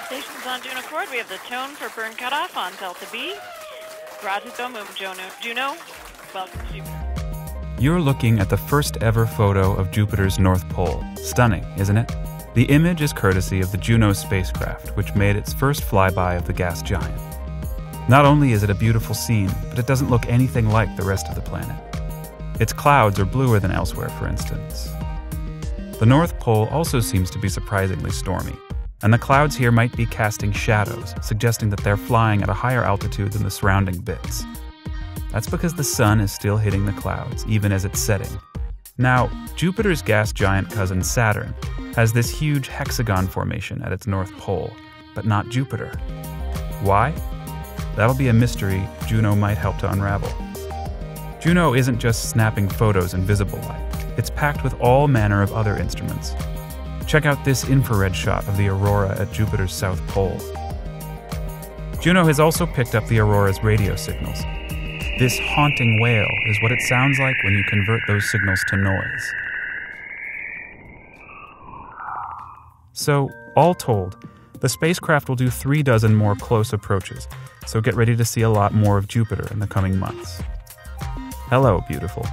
stations on Juno Chord. We have the tone for burn cutoff on Delta B. Gratito mum Juno. Juno, welcome to. You're looking at the first ever photo of Jupiter's North Pole. Stunning, isn't it? The image is courtesy of the Juno spacecraft, which made its first flyby of the gas giant. Not only is it a beautiful scene, but it doesn't look anything like the rest of the planet. Its clouds are bluer than elsewhere, for instance. The North Pole also seems to be surprisingly stormy, and the clouds here might be casting shadows, suggesting that they're flying at a higher altitude than the surrounding bits. That's because the sun is still hitting the clouds, even as it's setting. Now, Jupiter's gas giant cousin Saturn has this huge hexagon formation at its north pole, but not Jupiter. Why? That'll be a mystery Juno might help to unravel. Juno isn't just snapping photos in visible light, it's packed with all manner of other instruments. Check out this infrared shot of the aurora at Jupiter's south pole. Juno has also picked up the aurora's radio signals. This haunting wail is what it sounds like when you convert those signals to noise. So, all told, the spacecraft will do three dozen more close approaches, so get ready to see a lot more of Jupiter in the coming months. Hello, beautiful.